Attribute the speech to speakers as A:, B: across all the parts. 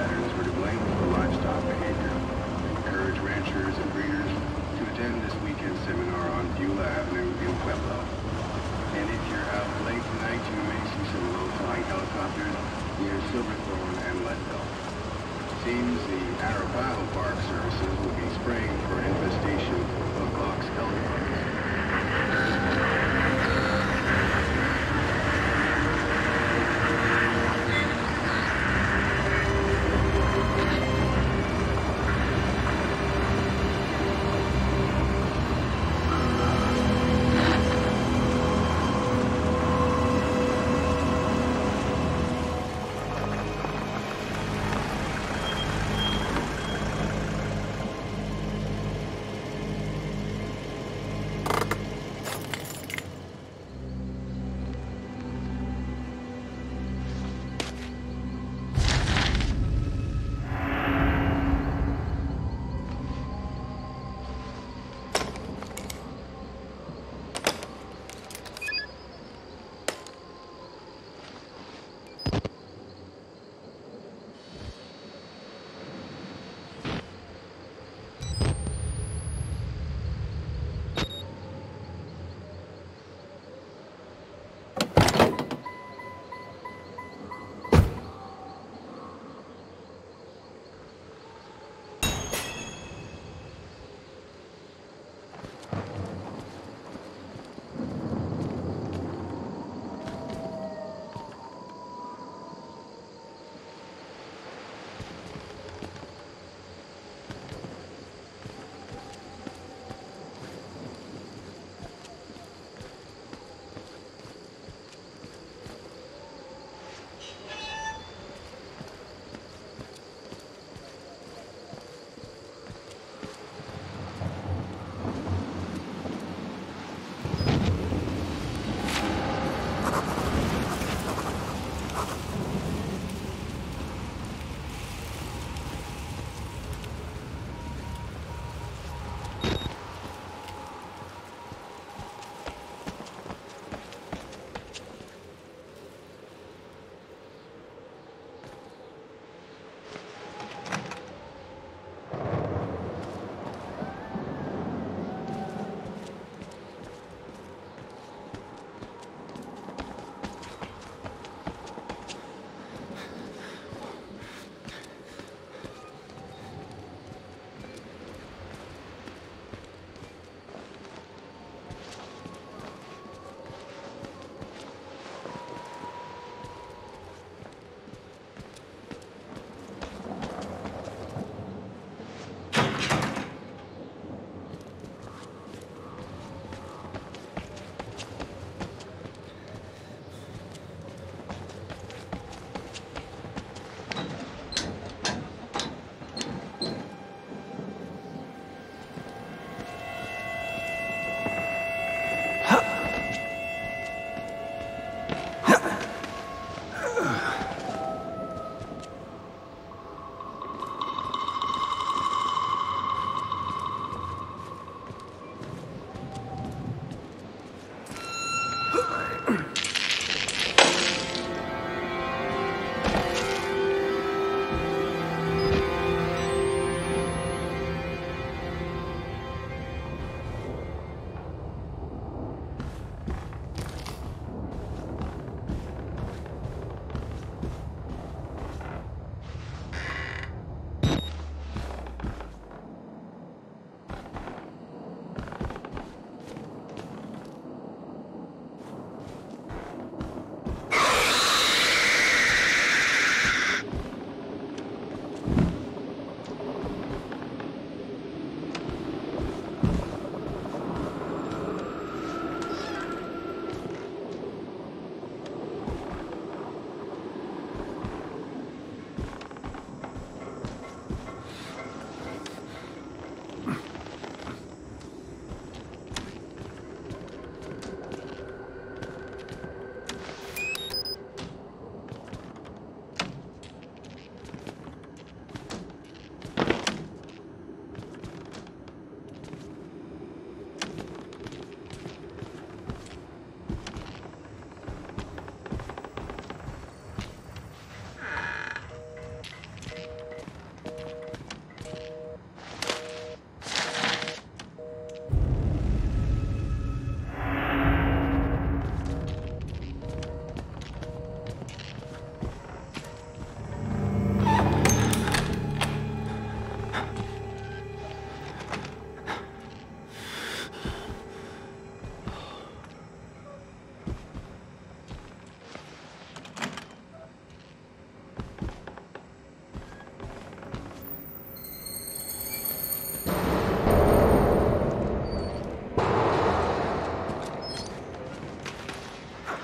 A: patterns were to blame for livestock behavior. Encourage ranchers and breeders to attend this weekend seminar on Beulah Avenue in Pueblo. And if you're out late tonight, you may see some low-flying helicopters near Silverthorne and Leadville. Seems the Arrow Park services will be spraying for infestation of box culverts.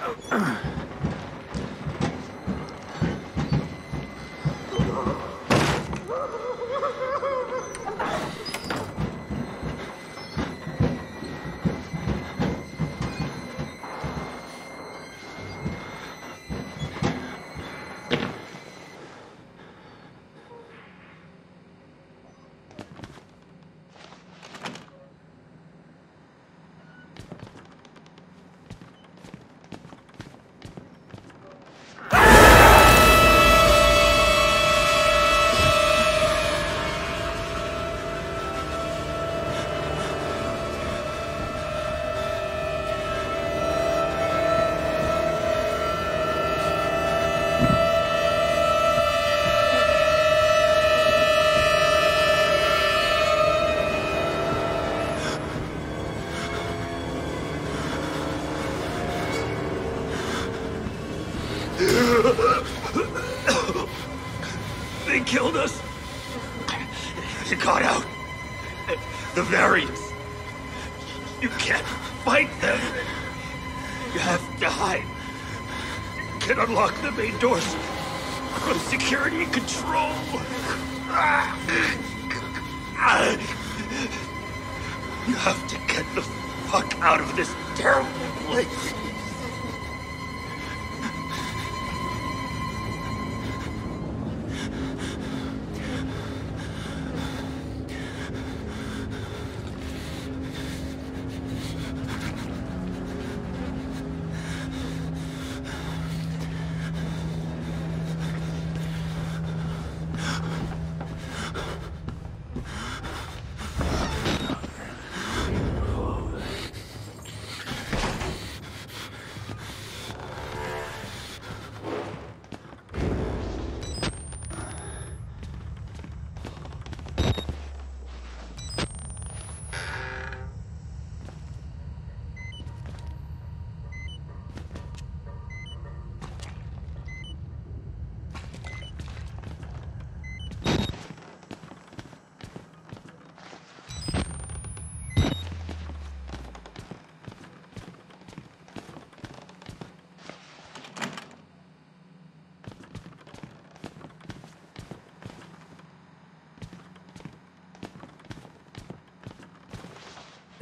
A: Ugh.
B: You can't fight them. You have to hide. You can unlock the main doors. To security control. You have to get the fuck out of this terrible place.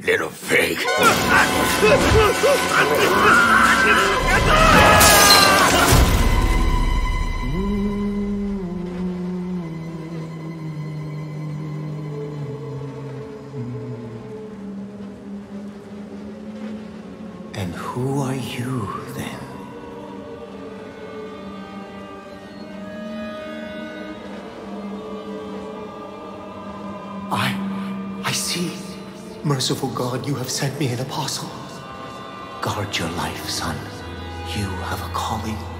B: Little pig.
C: And who are you, then? Merciful God, you have sent me an apostle. Guard your life, son. You have a calling.